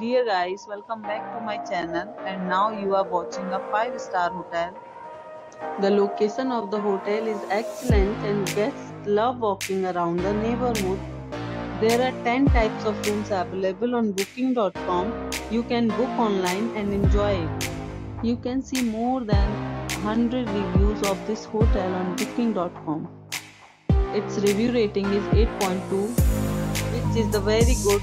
Dear guys, welcome back to my channel and now you are watching a 5 star hotel. The location of the hotel is excellent and guests love walking around the neighborhood. There are 10 types of rooms available on booking.com. You can book online and enjoy it. You can see more than 100 reviews of this hotel on booking.com. Its review rating is 8.2, which is the very good.